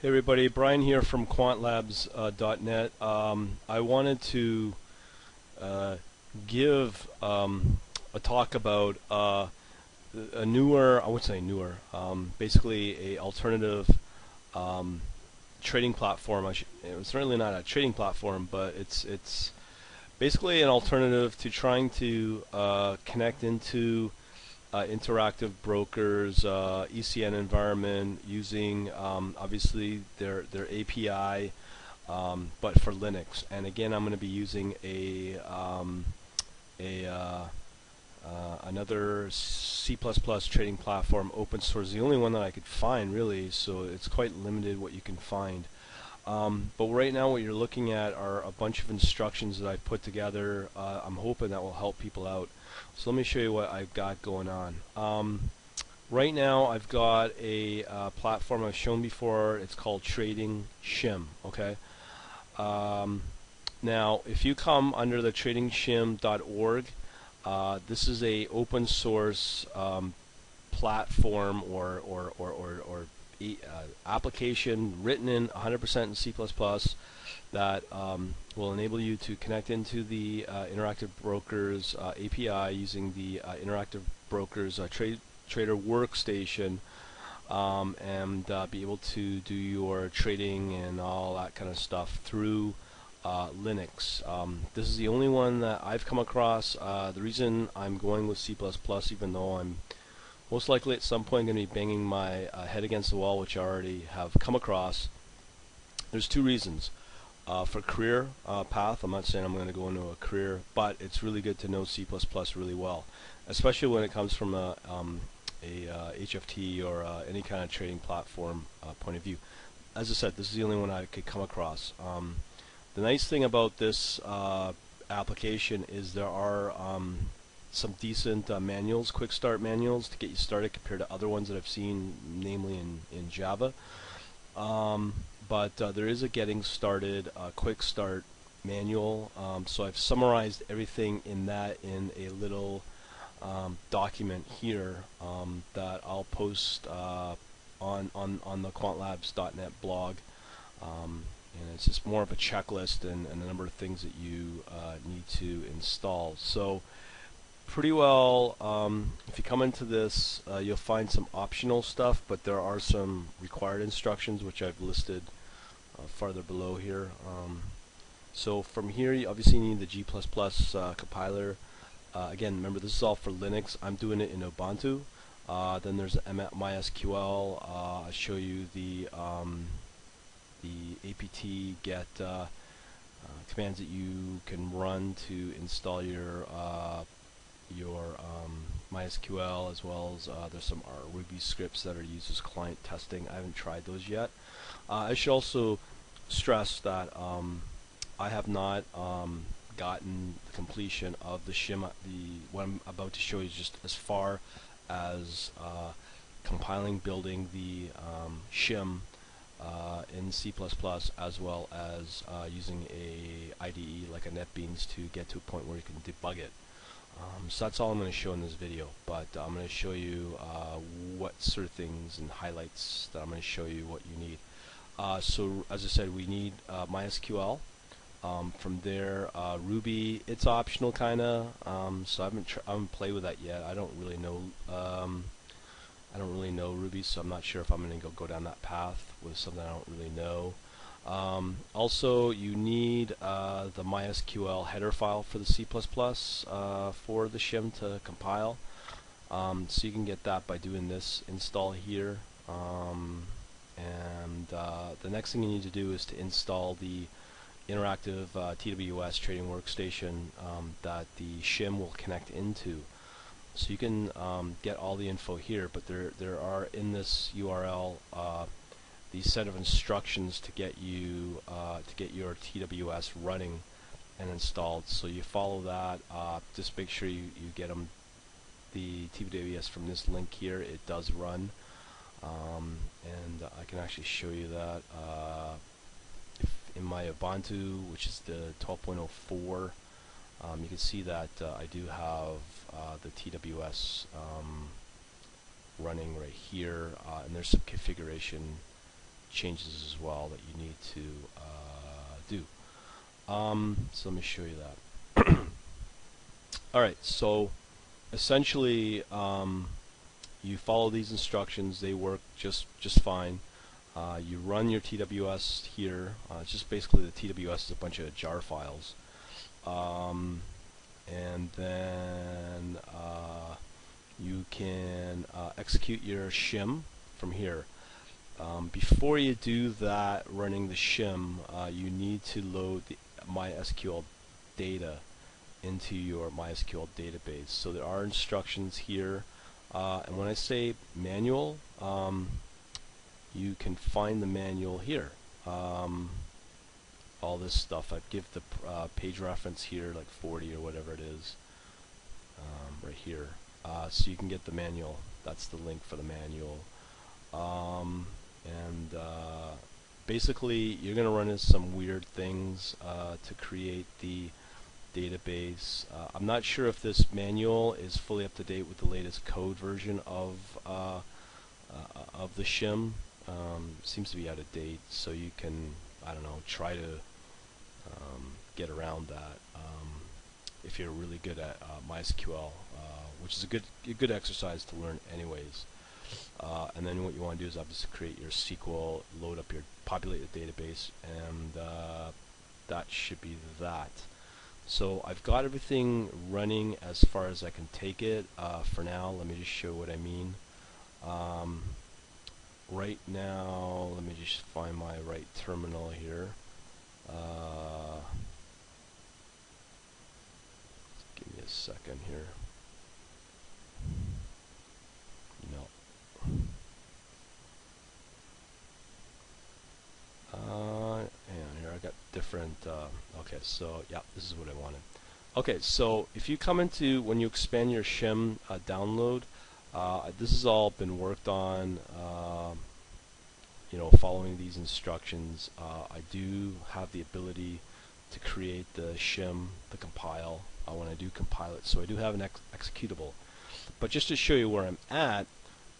Hey everybody, Brian here from quantlabs.net. Uh, um, I wanted to uh, give um, a talk about uh, a newer, I would say newer, um, basically a alternative um, trading platform. It's certainly not a trading platform, but it's it's basically an alternative to trying to uh, connect into uh, interactive brokers, uh, ECN environment using um, obviously their their API, um, but for Linux. And again, I'm going to be using a um, a uh, uh, another C++ trading platform, open source. The only one that I could find really, so it's quite limited what you can find. Um, but right now what you're looking at are a bunch of instructions that I've put together. Uh, I'm hoping that will help people out. So let me show you what I've got going on. Um, right now I've got a uh, platform I've shown before. It's called Trading Shim. Okay. Um, now if you come under the tradingshim.org, uh, this is a open source um, platform or or or or, or uh, application written in 100% in C++ that um, will enable you to connect into the uh, Interactive Brokers uh, API using the uh, Interactive Brokers uh, trade trader workstation um, and uh, be able to do your trading and all that kind of stuff through Linux. Um, this is the only one that I've come across. the reason I'm going with C++, even though I'm most likely at some point I'm going to be banging my uh, head against the wall, which I already have come across. There's two reasons. Uh, for career uh, path, I'm not saying I'm going to go into a career, but it's really good to know C++ really well, especially when it comes from a, um, a HFT uh, or uh, any kind of trading platform uh, point of view. As I said, this is the only one I could come across. Um, the nice thing about this application is there are um, some decent uh, manuals, quick start manuals to get you started compared to other ones that I've seen, namely in, in Java. Um, but uh, there is a getting started uh, quick start manual. Um, so I've summarized everything in that in a little um, document here um, that I'll post uh, on, on, on the quantlabs.net blog. Um, and it's just more of a checklist and, and, a number of things that you uh, need to install. So pretty well, um, if you come into this, uh, you'll find some optional stuff, but there are some required instructions which I've listed uh, farther below here. Um, so from here, you obviously need the G++ uh, compiler. Uh, again, remember this is all for Linux. I'm doing it in Ubuntu. Uh, then there's MySQL. Uh, I show you the um, the apt get commands that you can run to install your your um, MySQL as well as uh, there's some Ruby scripts that are used as client testing. I haven't tried those yet. Uh, I should also stress that um, I have not um, gotten the completion of the shim. The what I'm about to show you is just as far as uh, compiling, building the um, shim uh, in C++ as well as uh, using a IDE like a NetBeans to get to a point where you can debug it. Um, so that's all I'm going to show in this video, but I'm going to show you uh, what sort of things and highlights that I'm going to show you what you need. Uh, so as I said, we need uh, MySQL. Um, from there, uh, Ruby, it's optional kind of, um, so I haven't, I haven't played with that yet. I don't really know um, I don't really know Ruby, so I'm not sure if I'm going to go, go down that path with something I don't really know. Um, also, you need uh, the MySQL header file for the C++ uh, for the shim to compile. Um, so you can get that by doing this install here. Um, and uh, the next thing you need to do is to install the interactive uh, TWS trading workstation um, that the shim will connect into. So you can um, get all the info here, but there there are in this URL set of instructions to get you uh, to get your TWS running and installed. So you follow that. Uh, just make sure you, you get them the TWS from this link here. It does run, um, and I can actually show you that uh, in my Ubuntu, which is the 12.04. Um, you can see that uh, I do have uh, the TWS um, running right here, uh, and there's some configuration changes as well that you need to uh, do. Um, so let me show you that. All right, so essentially um, you follow these instructions. They work just just fine. Uh, you run your TWS here. Uh, it's just basically the TWS is a bunch of jar files. Um, and then uh, you can uh, execute your shim from here. Um, before you do that running the shim, uh, you need to load the MySQL data into your MySQL database. So there are instructions here. Uh, and when I say manual, um, you can find the manual here. Um, all this stuff. I give the uh, page reference here, like 40 or whatever it is, um, right here. Uh, so you can get the manual. That's the link for the manual. Um, and uh, basically, you're going to run into some weird things uh, to create the database. Uh, I'm not sure if this manual is fully up to date with the latest code version of uh, of the shim um, seems to be out of date, so you can, I don't know, try to um, get around that um, if you're really good at uh, MySQL, uh, which is a good a good exercise to learn anyways. Uh, and then what you want to do is obviously create your SQL, load up your populate the database, and uh, that should be that. So I've got everything running as far as I can take it uh, for now. Let me just show what I mean. Um, right now, let me just find my right terminal here. Uh, give me a second here. No. Uh, and here I got different, uh, okay, so yeah, this is what I wanted. Okay, so if you come into, when you expand your shim uh, download, uh, this has all been worked on, uh, you know, following these instructions. Uh, I do have the ability to create the shim, the compile, when I do compile it. So I do have an ex executable. But just to show you where I'm at,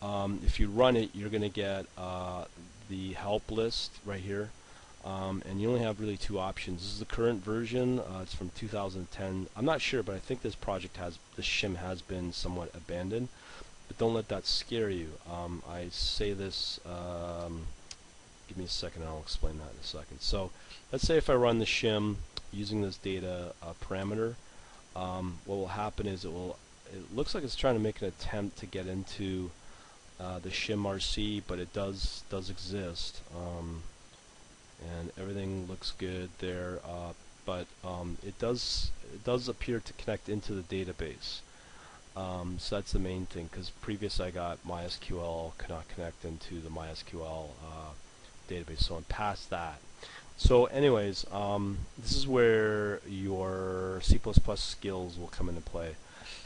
um, if you run it, you're going to get uh, the help list right here. Um, and you only have really two options. This is the current version. Uh, it's from 2010. I'm not sure, but I think this project has, the shim has been somewhat abandoned. But don't let that scare you. Um, I say this, um, give me a second I'll explain that in a second. So let's say if I run the shim using this data uh, parameter, um, what will happen is it will, it looks like it's trying to make an attempt to get into uh, the shim RC, but it does does exist, um, and everything looks good there. Uh, but um, it does it does appear to connect into the database. Um, so that's the main thing, because previous I got MySQL cannot connect into the MySQL uh, database, so I'm past that. So anyways, um, this is where your C++ skills will come into play.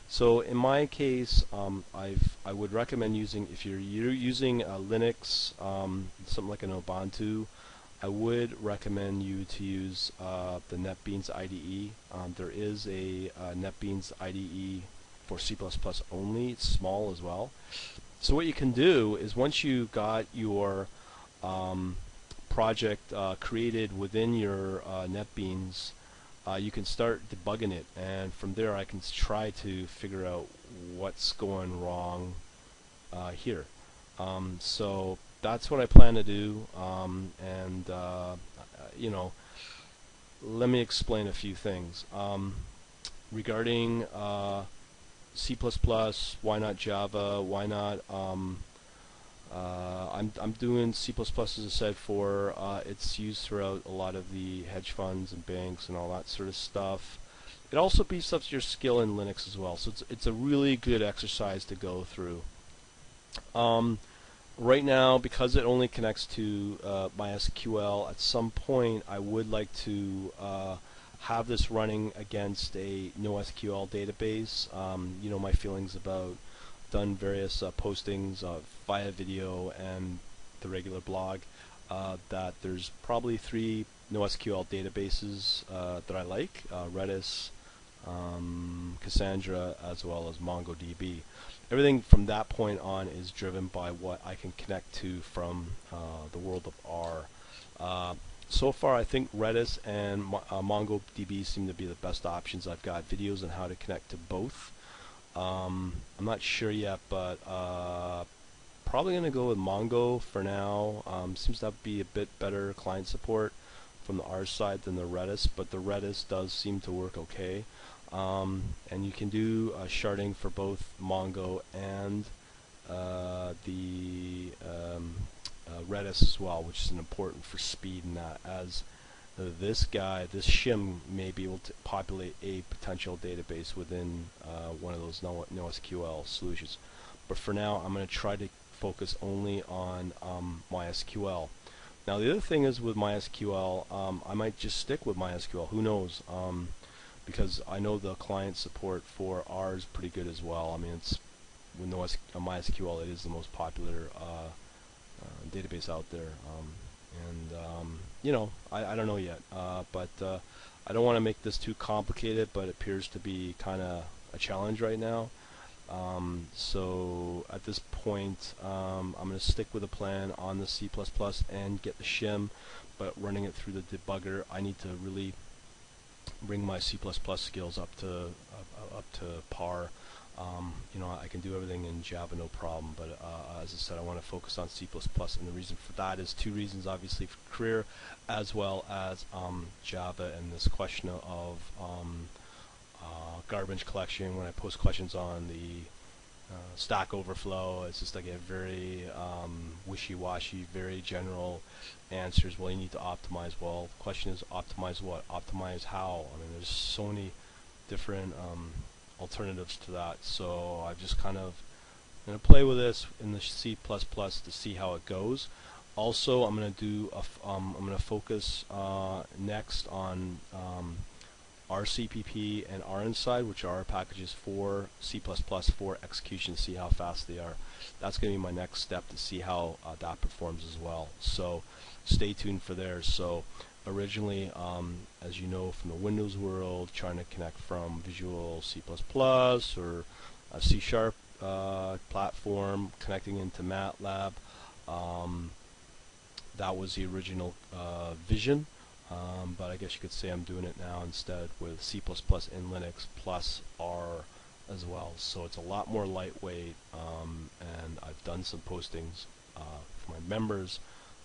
So in my case, um, I've I would recommend using if you're, you're using Linux, um, something like an Ubuntu, I would recommend you to use uh, the NetBeans IDE. Um, there is a uh, NetBeans IDE for C++ only. It's small as well. So what you can do is once you got your um, project uh, created within your uh, NetBeans, uh, you can start debugging it, and from there I can try to figure out what's going wrong uh, here. Um, so that's what I plan to do, um, and uh, you know, let me explain a few things um, regarding uh, C++. Why not Java? Why not? Um, uh, I'm I'm doing C++ as I said for uh, it's used throughout a lot of the hedge funds and banks and all that sort of stuff. It also beefs up your skill in Linux as well, so it's it's a really good exercise to go through. Um, right now, because it only connects to uh, MySQL, at some point I would like to uh, have this running against a NoSQL database. Um, you know my feelings about done various uh, postings uh, via video and the regular blog uh, that there's probably three NoSQL databases uh, that I like: Redis, um, Cassandra, as well as MongoDB. Everything from that point on is driven by what I can connect to from uh, the world of R. Uh, so far, I think Redis and uh, MongoDB seem to be the best options. I've got videos on how to connect to both. Um, I'm not sure yet, but uh, probably going to go with Mongo for now. Um, seems to be a bit better client support from the R side than the Redis, but the Redis does seem to work okay. Um, and you can do uh, sharding for both Mongo and uh, the um, uh, Redis as well, which is important for speed and that as this guy, this shim may be able to populate a potential database within uh, one of those NoSQL solutions. But for now, I'm going to try to focus only on um, MySQL. Now the other thing is with MySQL, um, I might just stick with MySQL. Who knows? Um, because I know the client support for R is pretty good as well. I mean, it's with MySQL, it is the most popular uh, uh, database out there. Um, and um, you know, I, I don't know yet, uh, but uh, I don't want to make this too complicated, but it appears to be kind of a challenge right now. Um, so at this point, um, I'm going to stick with a plan on the C++ and get the shim, but running it through the debugger, I need to really bring my C++ skills up to uh, up to par. Um, you know, I can do everything in Java, no problem. But uh, as I said, I want to focus on C++, and the reason for that is two reasons, obviously, for career, as well as um, Java and this question of um, uh, garbage collection. When I post questions on the uh, Stack Overflow, it's just like a very um, wishy-washy, very general answers. Well, you need to optimize. Well, the question is, optimize what? Optimize how? I mean, there's so many different um, alternatives to that. So I just kind of going to play with this in the C++ to see how it goes. Also, I'm going to do a um, I'm going to focus uh, next on um, RCPP and RInside, which are packages for C++ for execution. See how fast they are. That's going to be my next step to see how uh, that performs as well. So stay tuned for there. So originally, um, as you know from the Windows world, trying to connect from Visual C++ or a C Sharp uh, platform, connecting into MATLAB. Um, that was the original uh, vision, um, but I guess you could say I'm doing it now instead with C++ in Linux plus R as well. So it's a lot more lightweight, um, and I've done some postings uh, for my members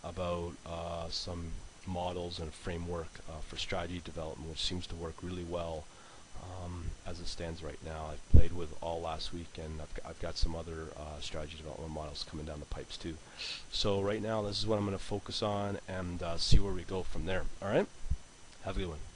about uh, some models and a framework uh, for strategy development, which seems to work really well um, as it stands right now. I've played with all last week, and I've, I've got some other uh, strategy development models coming down the pipes too. So right now, this is what I'm going to focus on and uh, see where we go from there. All right, have a good one.